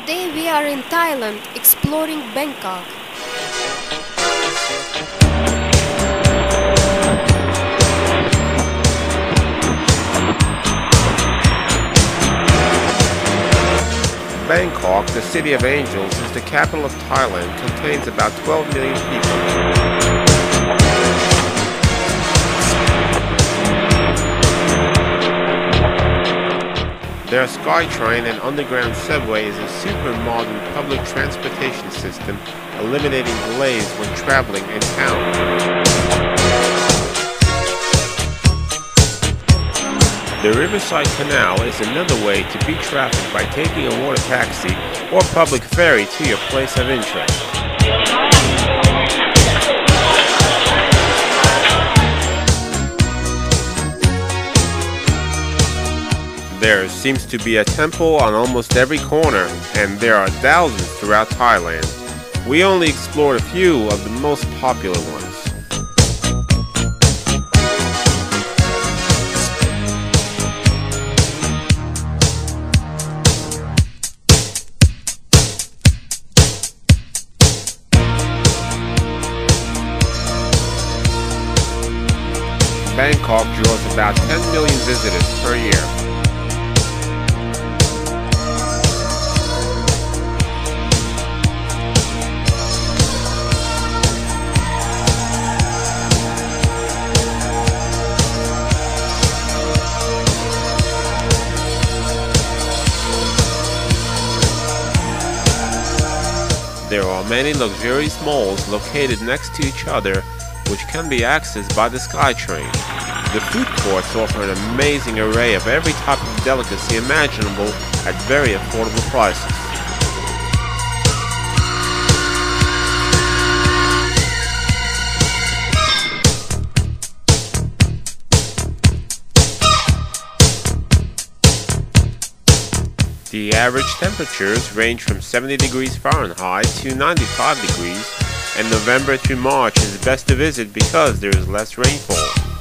Today we are in Thailand exploring Bangkok. Bangkok, the city of angels, is the capital of Thailand, contains about 12 million people. Their SkyTrain and underground subway is a super modern public transportation system, eliminating delays when traveling in town. The Riverside Canal is another way to beat traffic by taking a water taxi or public ferry to your place of interest. There seems to be a temple on almost every corner, and there are thousands throughout Thailand. We only explored a few of the most popular ones. Bangkok draws about 10 million visitors per year. There are many luxurious malls located next to each other which can be accessed by the SkyTrain. The food courts offer an amazing array of every type of delicacy imaginable at very affordable prices. The average temperatures range from 70 degrees Fahrenheit to 95 degrees, and November to March is best to visit because there is less rainfall.